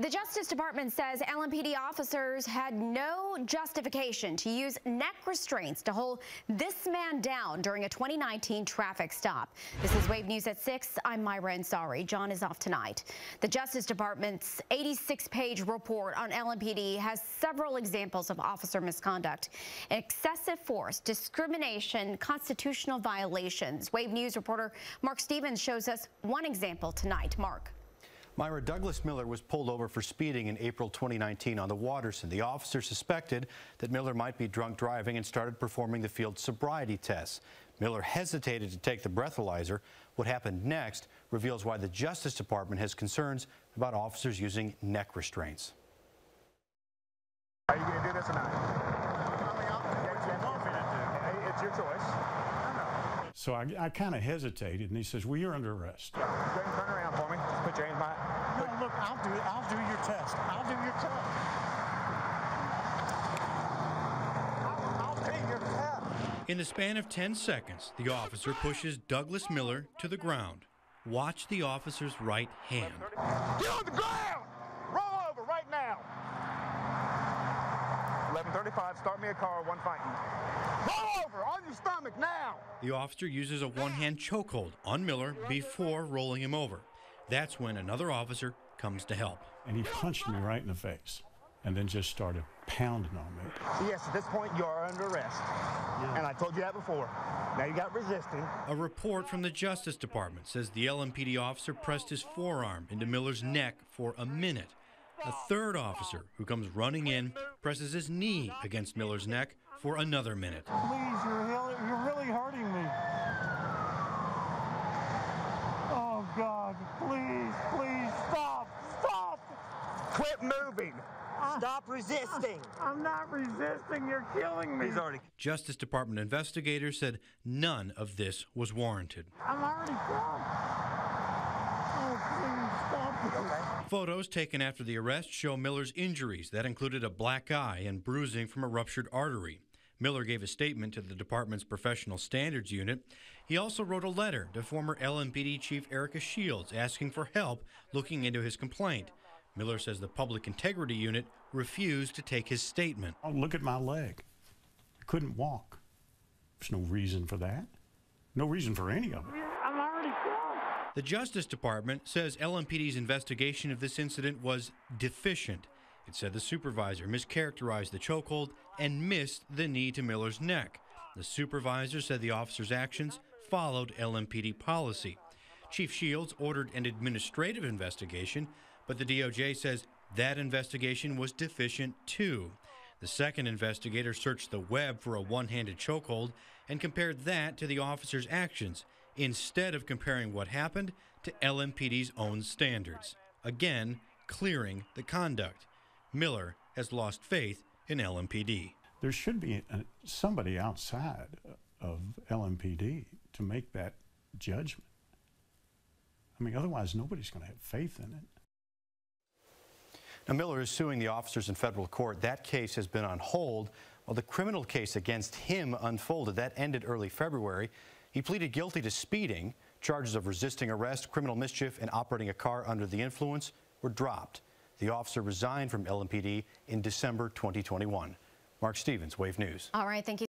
The Justice Department says LMPD officers had no justification to use neck restraints to hold this man down during a 2019 traffic stop. This is Wave News at 6. I'm Maira Ansari. John is off tonight. The Justice Department's 86-page report on LMPD has several examples of officer misconduct, excessive force, discrimination, constitutional violations. Wave News reporter Mark Stevens shows us one example tonight. Mark. Maira Douglas Miller was pulled over for speeding in April 2019 on the Watterson. The officer suspected that Miller might be drunk driving and started performing the field sobriety tests. Miller hesitated to take the breathalyzer. What happened next reveals why the Justice Department has concerns about officers using neck restraints. Are you going to do this or not? It's your choice. So I, I kind of hesitated, and he says, well, you're under arrest. James, turn around for me. Just put your hands behind. No, look, I'll do it. I'll do your test. I'll do your test. I'll, I'll take your test. In the span of 10 seconds, the officer pushes Douglas Miller to the ground. Watch the officer's right hand. Get on the ground! Roll over right now! 1135, start me a car, one fighting. Roll over on your stomach now! The officer uses a one hand chokehold on Miller before rolling him over. That's when another officer comes to help. And he punched me right in the face and then just started pounding on me. Yes, at this point, you are under arrest. And I told you that before. Now you got resisting. A report from the Justice Department says the LMPD officer pressed his forearm into Miller's neck for a minute. A third officer, who comes running in, presses his knee against Miller's neck for another minute. Please, you're, you're really hurting me. Oh, God, please, please, stop, stop. Quit moving. Stop resisting. I'm not resisting. You're killing me. He's already. Justice Department investigators said none of this was warranted. I'm already gone. Oh, please, stop. Photos taken after the arrest show Miller's injuries that included a black eye and bruising from a ruptured artery. Miller gave a statement to the department's professional standards unit. He also wrote a letter to former LMPD Chief Erika Shields asking for help looking into his complaint. Miller says the public integrity unit refused to take his statement. Oh, look at my leg. I couldn't walk. There's no reason for that. No reason for any of it. I'm already gone. The Justice Department says LMPD's investigation of this incident was deficient. It said the supervisor mischaracterized the chokehold and missed the knee to Miller's neck. The supervisor said the officer's actions followed LMPD policy. Chief Shields ordered an administrative investigation, but the DOJ says that investigation was deficient too. The second investigator searched the web for a one handed chokehold and compared that to the officer's actions instead of comparing what happened to LMPD's own standards. Again, clearing the conduct. Miller has lost faith in LMPD. There should be a, somebody outside of LMPD to make that judgment. I mean, otherwise, nobody's going to have faith in it. Now, Miller is suing the officers in federal court. That case has been on hold while the criminal case against him unfolded. That ended early February. He pleaded guilty to speeding. Charges of resisting arrest, criminal mischief, and operating a car under the influence were dropped. The officer resigned from LMPD in December 2021. Mark Stevens, Wave News. All right, thank you.